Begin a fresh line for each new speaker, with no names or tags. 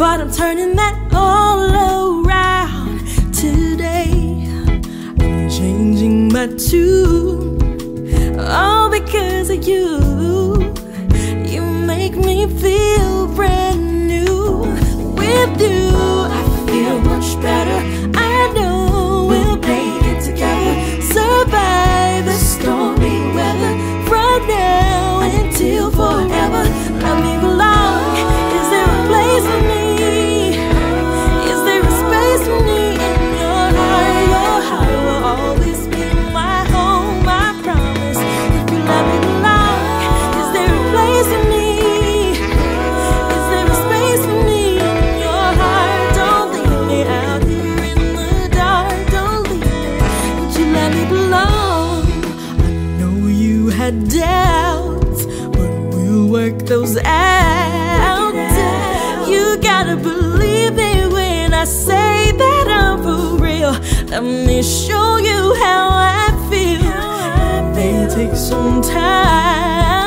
But I'm turning that all around today. I'm changing my tune, all because of you. You make me feel brand doubts, but we'll work those out. You gotta believe me when I say that I'm for real. Let me show you how I feel. It may take some time.